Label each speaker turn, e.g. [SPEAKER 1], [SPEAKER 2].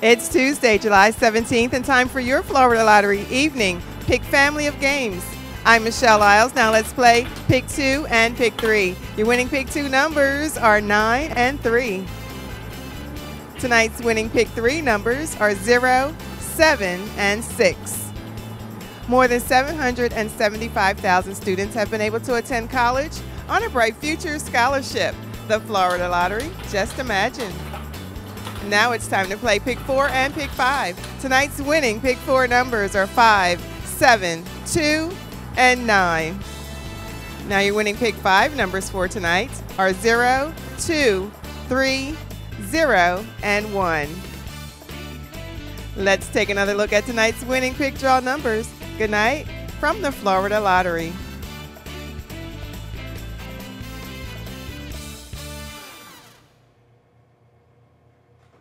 [SPEAKER 1] It's Tuesday, July 17th, and time for your Florida Lottery evening pick family of games. I'm Michelle Isles. Now let's play pick two and pick three. Your winning pick two numbers are nine and three. Tonight's winning pick three numbers are zero, seven, and six. More than 775,000 students have been able to attend college on a Bright Futures Scholarship. The Florida Lottery, just imagine. Now it's time to play pick four and pick five. Tonight's winning pick four numbers are five, seven, two, and nine. Now your winning pick five numbers for tonight are zero, two, three, zero, and one. Let's take another look at tonight's winning pick draw numbers. Good night from the Florida Lottery.